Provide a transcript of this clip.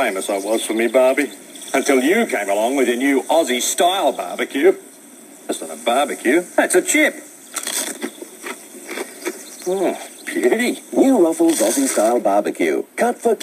famous I was for me Barbie. Until you came along with your new Aussie style barbecue. That's not a barbecue. That's a chip. Oh, beauty. New Ruffles Aussie Style Barbecue. Cut for...